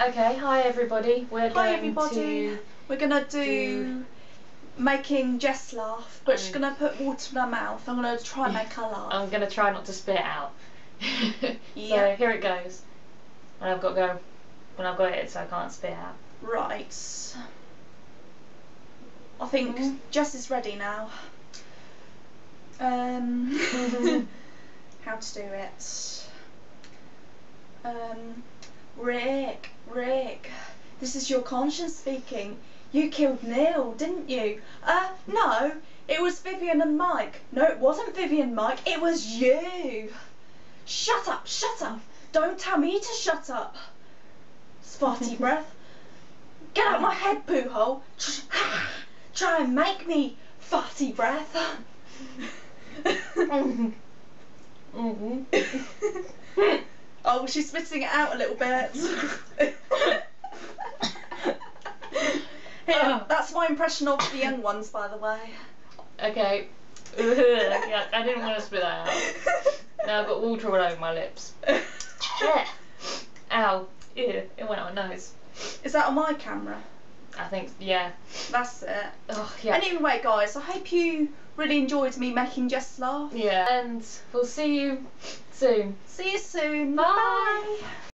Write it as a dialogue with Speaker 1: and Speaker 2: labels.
Speaker 1: Okay, hi everybody. We're
Speaker 2: Hi
Speaker 1: going
Speaker 2: everybody.
Speaker 1: to
Speaker 2: We're gonna do,
Speaker 1: do-
Speaker 2: making Jess laugh, but she's
Speaker 1: Um,
Speaker 2: gonna put water in her mouth. I'm gonna try and make her laugh.
Speaker 1: I'm gonna try not to spit it out.
Speaker 2: Yeah.
Speaker 1: So here it goes. And I've got to go when I've got it so I can't spit it out.
Speaker 2: right. I think
Speaker 1: Mhm.
Speaker 2: Jess is ready now. Um, how to do it? Um, Rick, Rick, this is your conscience speaking. You killed Neil, didn't you? Uh, no, it was Vivian and Mike. No, it wasn't Vivian and Mike, it was you. Shut up, shut up. Don't tell me to shut up. Sparty breath. Get out my head, poo hole. Try and make me farty breath.
Speaker 1: hmm
Speaker 2: oh, she's spitting it out a little bit. Here, ah. that's my impression of the young ones, by the way.
Speaker 1: Okay. yeah, I didn't want to spit that out. Now I've got water all over my lips. Ow. Ew, it went on my nose.
Speaker 2: Is that on my camera?
Speaker 1: I think, yeah.
Speaker 2: That's it.
Speaker 1: Oh, yeah.
Speaker 2: Anyway, guys, I hope you really enjoyed me making Jess laugh.
Speaker 1: Yeah. And we'll see you soon.
Speaker 2: See you soon.
Speaker 1: Bye.